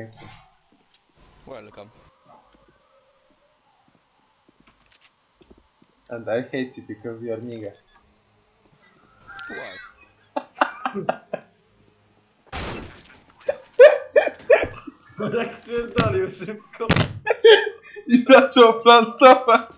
Thank you. Welcome. And I hate you because you're nigger. Why? Jak spierdolił szybko. I zaczął plantować.